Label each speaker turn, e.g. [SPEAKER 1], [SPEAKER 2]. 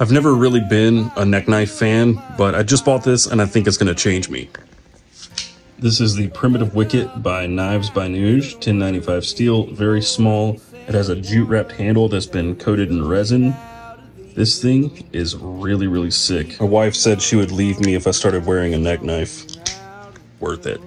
[SPEAKER 1] I've never really been a neck knife fan, but I just bought this and I think it's going to change me. This is the Primitive Wicket by Knives by Nuge, 1095 steel, very small. It has a jute wrapped handle that's been coated in resin. This thing is really, really sick. My wife said she would leave me if I started wearing a neck knife. Worth it.